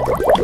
you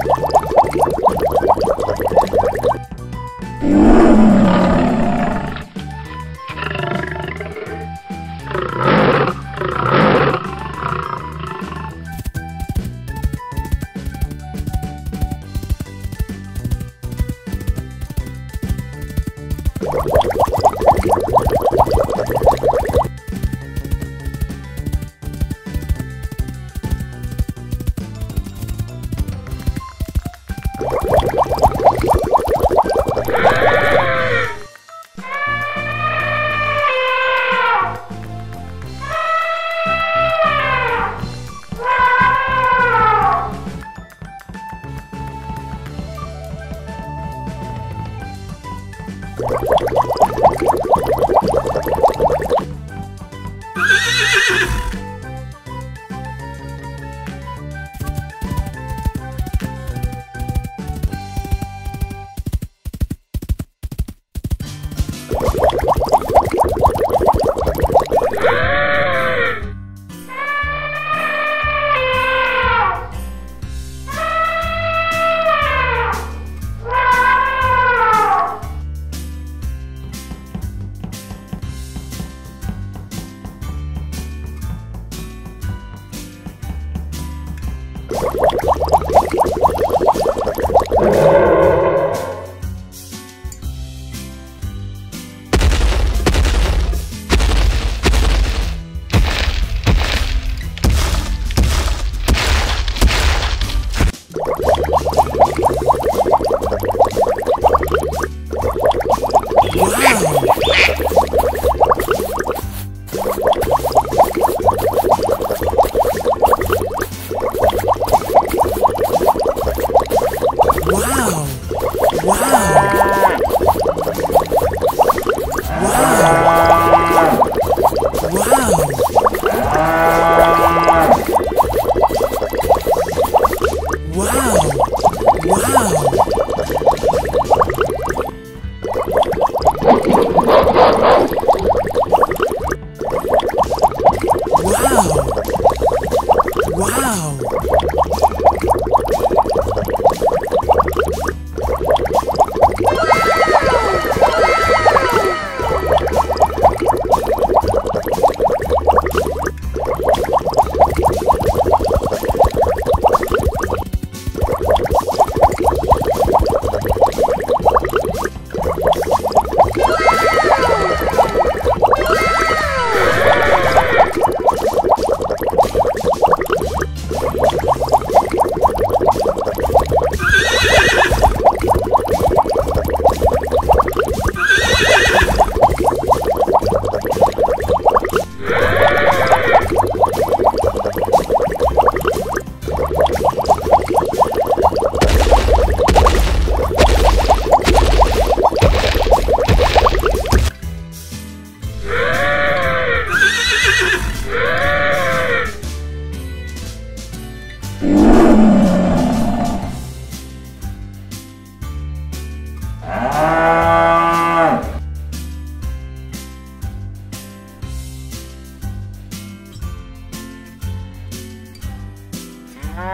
Game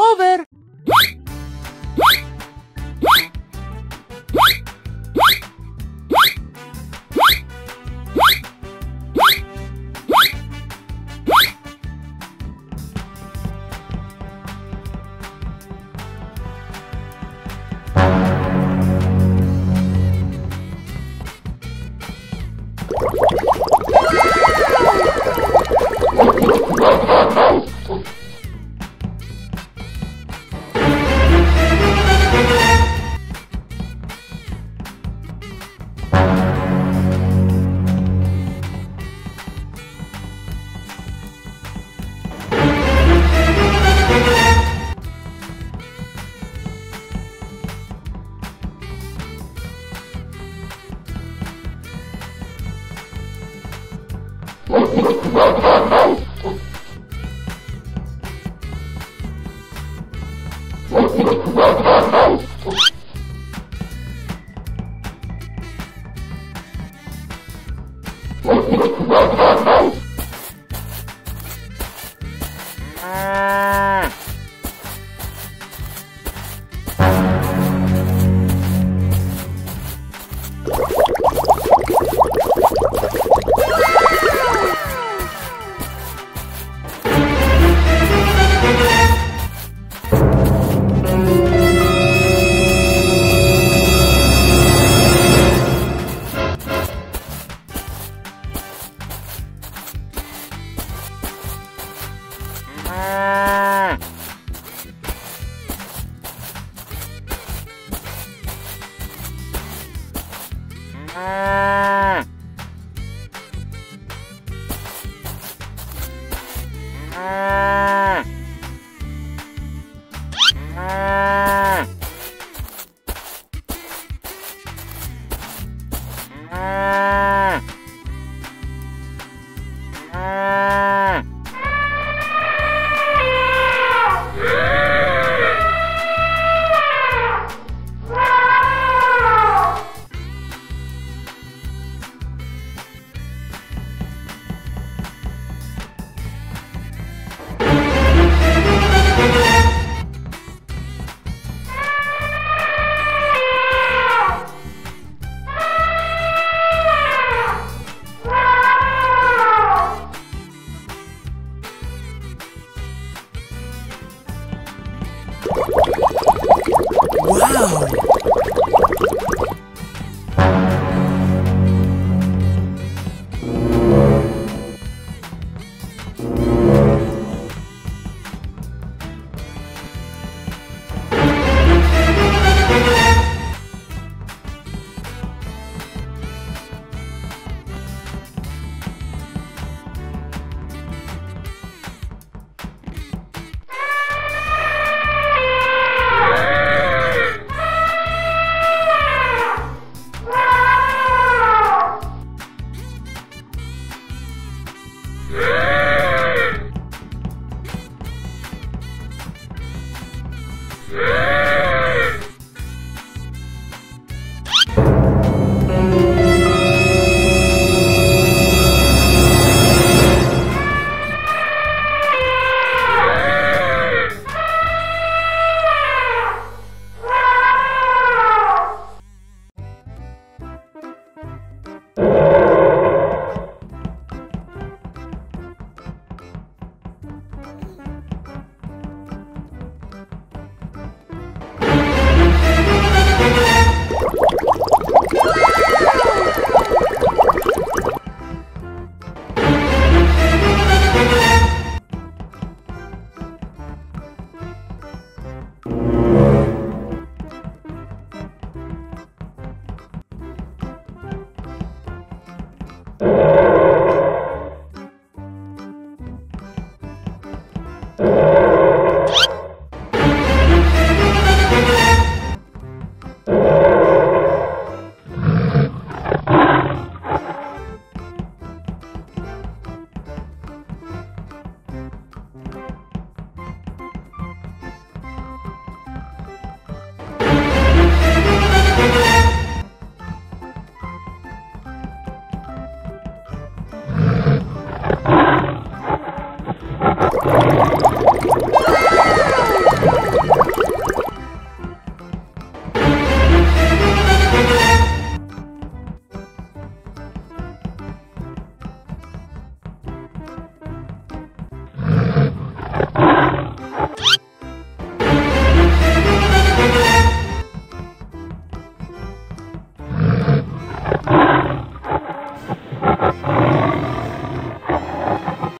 over! Oh, Ah. Oh! Yeah.